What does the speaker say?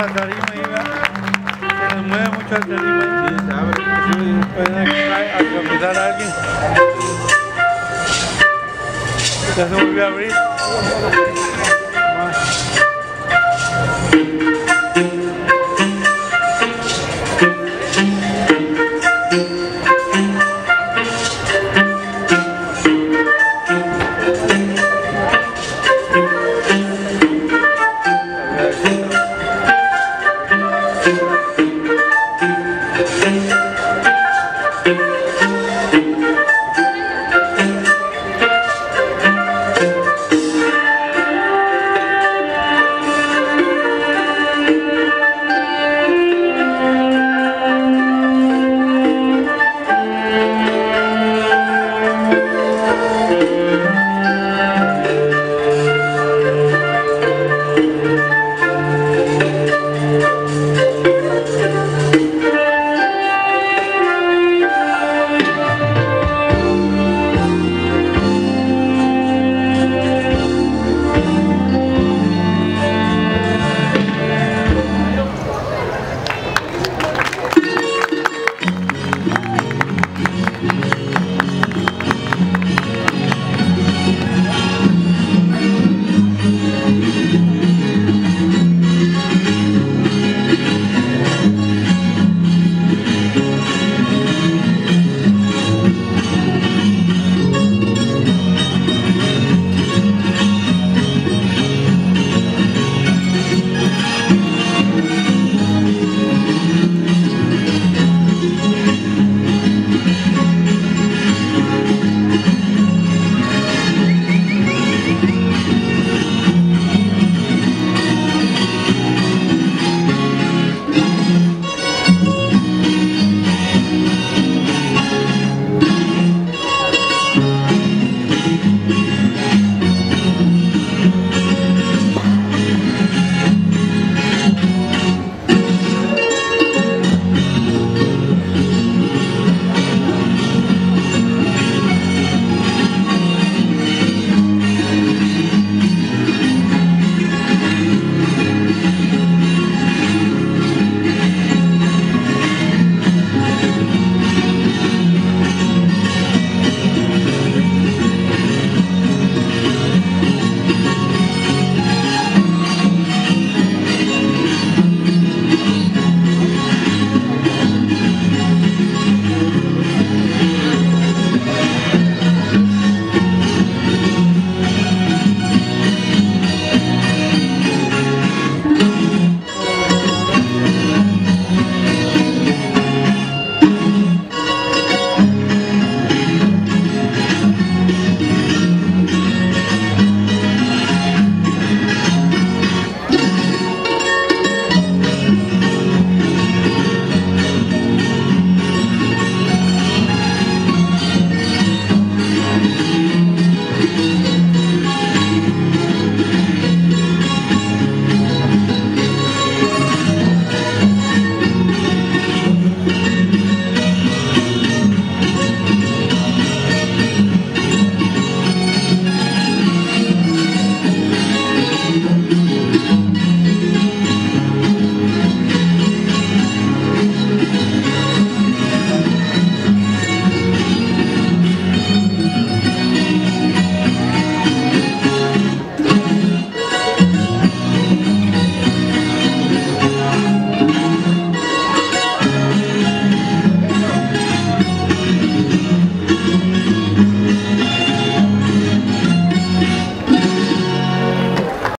la tarima, hija. Se nos mueve mucho la tarima. Sí, sabe. Pueden atropellar a alguien. Ya se volvió a abrir. Más.